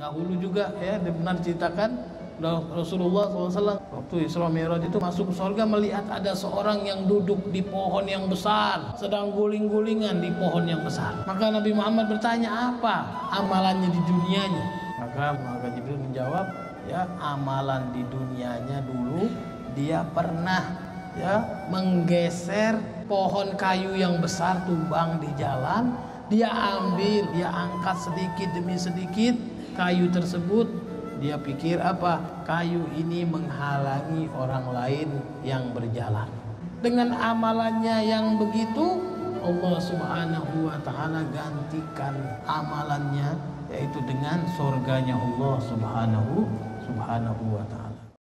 Dahulu juga ya benar ceritakan Rasulullah SAW waktu Isra Mi'raj itu masuk surga melihat ada seorang yang duduk di pohon yang besar sedang guling-gulingan di pohon yang besar. Maka Nabi Muhammad bertanya apa amalannya di dunianya? Maka maka Jibril menjawab ya amalan di dunianya dulu dia pernah ya menggeser pohon kayu yang besar tumbang di jalan dia ambil dia angkat sedikit demi sedikit kayu tersebut dia pikir apa? Kayu ini menghalangi orang lain yang berjalan. Dengan amalannya yang begitu, Allah Subhanahu wa taala gantikan amalannya yaitu dengan surganya Allah Subhanahu Subhanahu wa taala.